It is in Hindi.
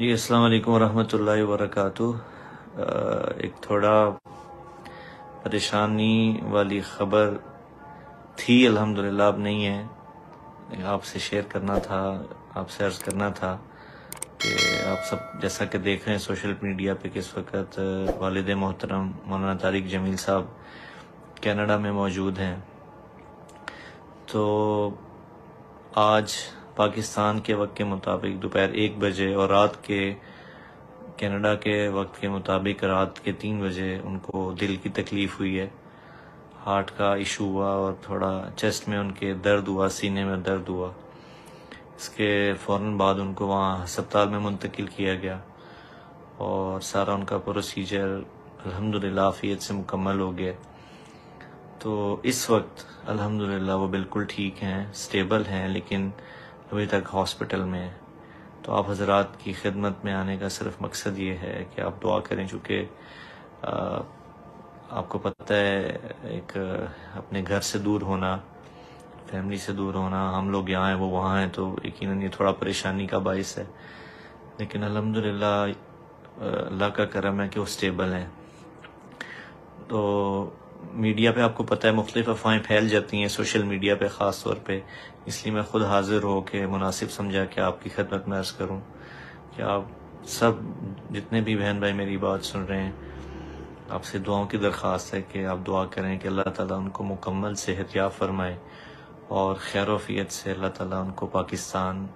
जी अस्सलाम वालेकुम वरहमतुल्लाहि वबरकातुह। अ, एक थोड़ा परेशानी वाली खबर थी अल्हम्दुलिल्लाह अब नहीं है। आपसे शेयर करना था आपसे अर्ज़ करना था कि आप सब जैसा कि देख रहे हैं सोशल मीडिया पे कि इस वक्त वालिद मोहतरम मौलाना तारिक जमील साहब कनाडा में मौजूद हैं। तो आज पाकिस्तान के वक्त के मुताबिक दोपहर एक बजे और रात के कनाडा के वक्त के मुताबिक रात के तीन बजे उनको दिल की तकलीफ़ हुई है। हार्ट का इशू हुआ और थोड़ा चेस्ट में उनके दर्द हुआ, सीने में दर्द हुआ। इसके फ़ौरन बाद उनको वहाँ अस्पताल में मुंतकिल किया गया और सारा उनका प्रोसीजर अल्हम्दुलिल्लाह आफियत से मुकम्मल हो गया। तो इस वक्त अल्हम्दुलिल्लाह वो बिल्कुल ठीक हैं, स्टेबल हैं, लेकिन अभी तक हॉस्पिटल में तो आप हजरात की खिदमत में आने का सिर्फ़ मकसद ये है कि आप दुआ करें, चूँकि आपको पता है, एक, अपने घर से दूर होना, फैमिली से दूर होना, हम लोग यहाँ हैं, वो वहाँ हैं तो यकीन ये थोड़ा परेशानी का बायस है। लेकिन अल्हम्दुलिल्लाह अल्लाह का करम है कि वो स्टेबल हैं। तो मीडिया पे आपको पता है मुख्तलिफ़ अफवाहें फैल जाती हैं सोशल मीडिया पे, ख़ास तौर पे। इसलिए मैं खुद हाजिर हो के मुनासिब समझा कि आपकी खदमत में अर्ज़ करूँ कि आप सब जितने भी बहन भाई मेरी बात सुन रहे हैं, आपसे दुआओं की दरख्वास्त है कि आप दुआ करें कि अल्लाह ताला उनको मुकम्मल सेहत याब फरमाए और खैर वफियत से अल्लाह ताला उनको पाकिस्तान